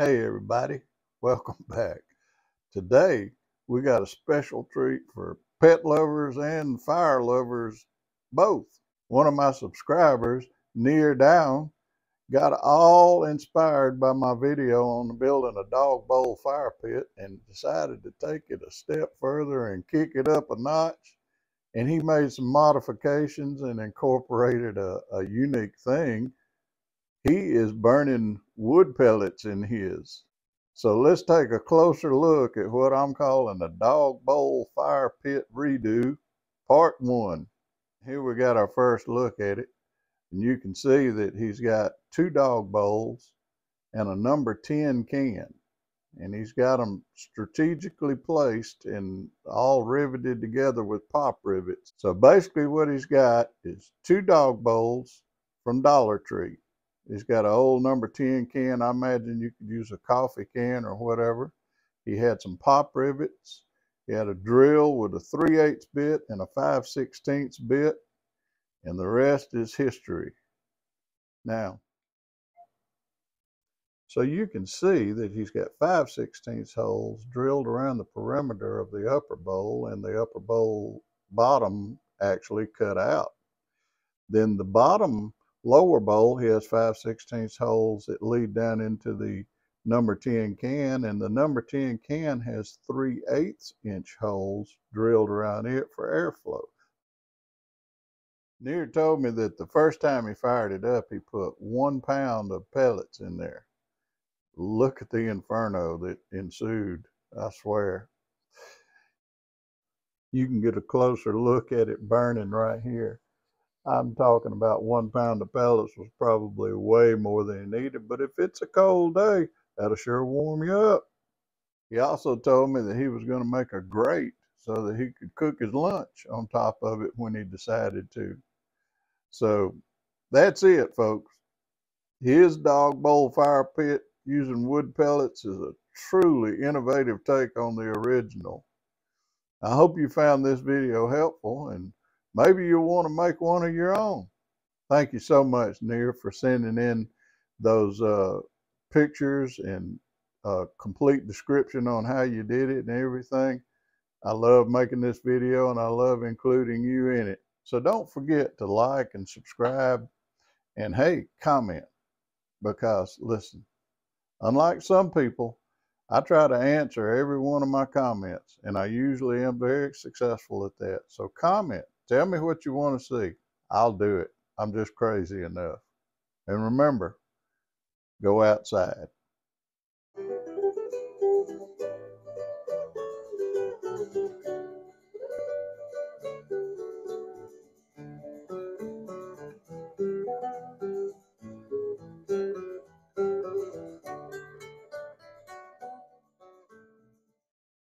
Hey everybody, welcome back. Today we got a special treat for pet lovers and fire lovers both. One of my subscribers, Near Down, got all inspired by my video on building a dog bowl fire pit and decided to take it a step further and kick it up a notch. And he made some modifications and incorporated a, a unique thing he is burning wood pellets in his. So let's take a closer look at what I'm calling a dog bowl fire pit redux, part one. Here we got our first look at it. And you can see that he's got two dog bowls and a number 10 can. And he's got them strategically placed and all riveted together with pop rivets. So basically what he's got is two dog bowls from Dollar Tree. He's got an old number 10 can. I imagine you could use a coffee can or whatever. He had some pop rivets. He had a drill with a 3 8 bit and a 5 16 bit. And the rest is history. Now, so you can see that he's got 5 16 holes drilled around the perimeter of the upper bowl and the upper bowl bottom actually cut out. Then the bottom lower bowl, he has 5 16 holes that lead down into the number 10 can, and the number 10 can has 3 eighths inch holes drilled around it for airflow. Near told me that the first time he fired it up, he put one pound of pellets in there. Look at the inferno that ensued, I swear. You can get a closer look at it burning right here. I'm talking about one pound of pellets was probably way more than he needed, but if it's a cold day, that'll sure warm you up. He also told me that he was going to make a grate so that he could cook his lunch on top of it when he decided to. So that's it, folks. His dog bowl fire pit using wood pellets is a truly innovative take on the original. I hope you found this video helpful and maybe you'll want to make one of your own. Thank you so much, Near, for sending in those uh, pictures and a complete description on how you did it and everything. I love making this video and I love including you in it. So don't forget to like and subscribe and hey, comment because listen, unlike some people, I try to answer every one of my comments and I usually am very successful at that. So comment Tell me what you want to see. I'll do it. I'm just crazy enough. And remember, go outside.